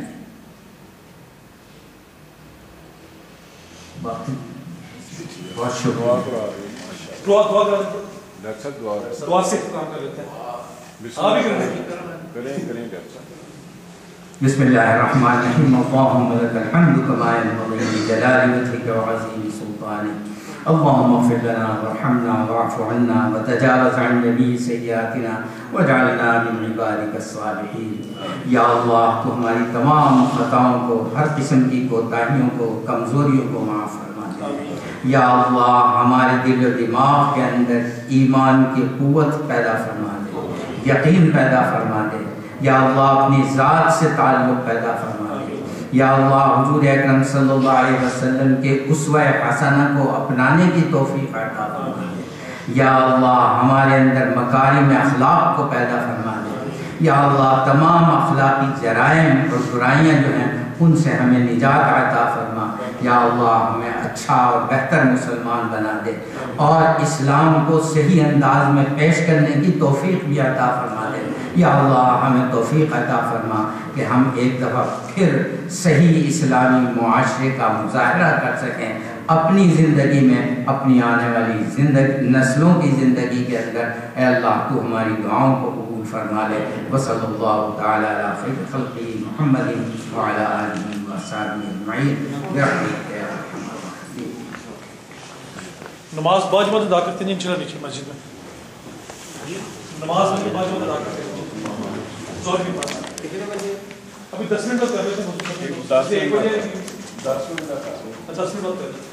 बहुत शुक्रिया। दुआ दुआ कर डॉक्टर साहब दुआ करें। दुआ से काम कर लेते हैं। अल्लाहुम्मा इग़फिर लना वरहमना वअफ़ु अन्ना वतजावज़ अन जमी सय्यातिना वजअलना मिन इबादिका सालिहीन या अल्लाह तू हमारी तमाम खताओं को हर किस्म की कोताहियों को कमज़ोरियों को माफ़ फरमा दे या अल्लाह हमारे दिल और दिमाग के अंदर ईमान की क़ुव्वत पैदा फरमा दे यकीन पैदा फरमा दे या अल्लाह अपनी ज़ात से ताल्लुक़ पैदा फरमा या अल्लाह हुजूर अकरम सल्लल्लाहु अलैहि वसल्लम के उसवा हसना को अपनाने की तौफीक अता फरमा या अल्लाह हमारे अंदर मकारी में अखलाक को पैदा फरमा दे या अल्लाह तमाम अखलाकी जराइम और बुराइयाँ जो हैं, उनसे हमें निजात अता फरमा। या अल्लाह हमें अच्छा और बेहतर मुसलमान बना दे और इस्लाम को सही अंदाज में पेश करने की तौफीक भी अता फरमा या अल्लाह हमें तौफीक अता फरमा कि हम एक दफ़ा फिर सही इस्लामी मुआशरे का मुजाहरा कर सकें, अपनी ज़िंदगी में, अपनी आने वाली ज़िंदगी, नस्लों की ज़िंदगी के अंदर। अल्लाह, तू हमारी दुआओं को कबूल फरमा ले। वसल्लल्लाहु तआला अला खैर खल्क़ी मुहम्मदिन व अला आलिहि व अस्हाबिहि अजमईन। बिरहमतिका या अरहमर राहिमीन नमाज़ बाजमत अदा करते नहीं, चला नीचे मस्जिद में। नमाज़ बाजमत अदा हैं सॉरी भी पास कितने बजे? अभी 10 मिनट बाद कर तो लेते हैं 10 एक बजे 10 मिनट बाद हाँ, 10 मिनट बाद कर लेते हैं।